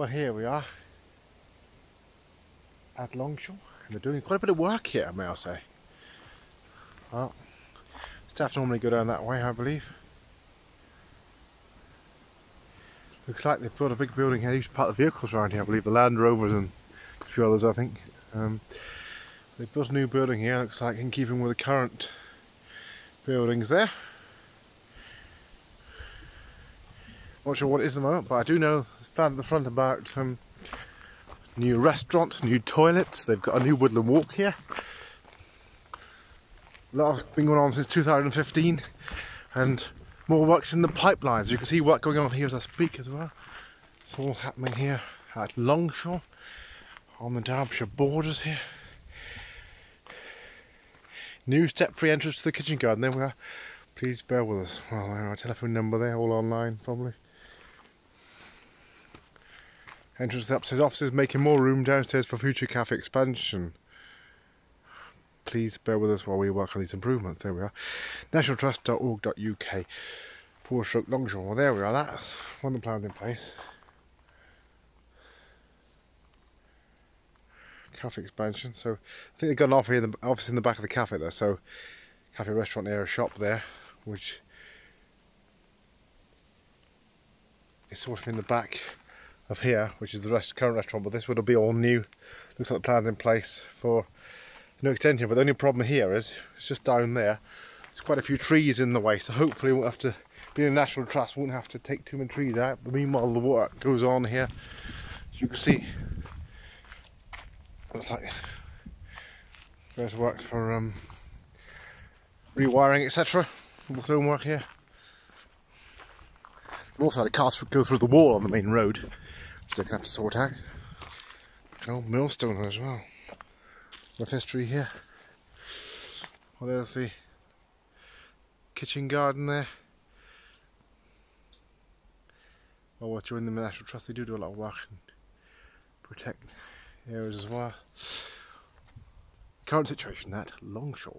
Well, here we are at Longshaw, and they're doing quite a bit of work here, may I say. Well, staff normally go down that way, I believe. Looks like they've built a big building here. They used to park the vehicles around here, I believe, the Land Rovers and a few others, I think. Um, they've built a new building here, looks like in keeping with the current buildings there. Not sure what it is at the moment, but I do know found the front about um, new restaurant, new toilets. They've got a new woodland walk here. A lot has been going on since 2015, and more works in the pipelines. You can see work going on here as I speak as well. It's all happening here at Longshaw on the Derbyshire borders here. New step-free entrance to the kitchen garden. There we are. Please bear with us. Well, our telephone number there, all online probably. Entrance to upstairs offices, making more room downstairs for future cafe expansion. Please bear with us while we work on these improvements. There we are. nationaltrust.org.uk Four stroke longshaw. Well, there we are. That's one of the plans in place. Cafe expansion. So I think they've got an office, here, the office in the back of the cafe there. So cafe, restaurant area, shop there, which is sort of in the back of here, which is the rest, current restaurant, but this would be all new. Looks like the plan's in place for no extension, but the only problem here is, it's just down there, there's quite a few trees in the way, so hopefully we won't have to, being a National Trust, won't have to take too many trees out, but meanwhile the work goes on here, as you can see. Looks like there's work for um, rewiring, etc. The stonework here. We've also had a car go through the wall on the main road, going have to sort out. An old millstone as well. Of history here. Well, there's the kitchen garden there. Well, what joining the National Trust, they do do a lot of work and protect areas as well. Current situation at Longshaw.